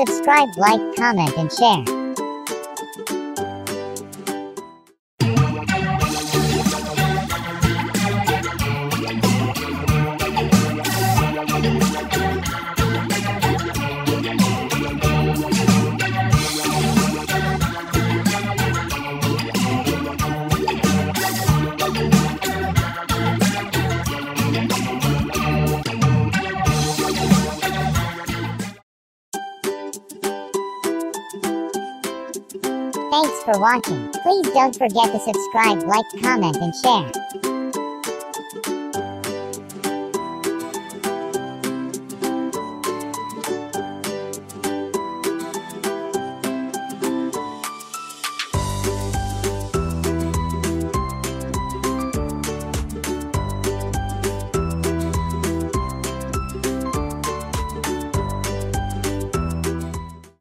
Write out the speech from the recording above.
Subscribe, like, comment, and share. Thanks for watching. Please don't forget to subscribe, like, comment, and share.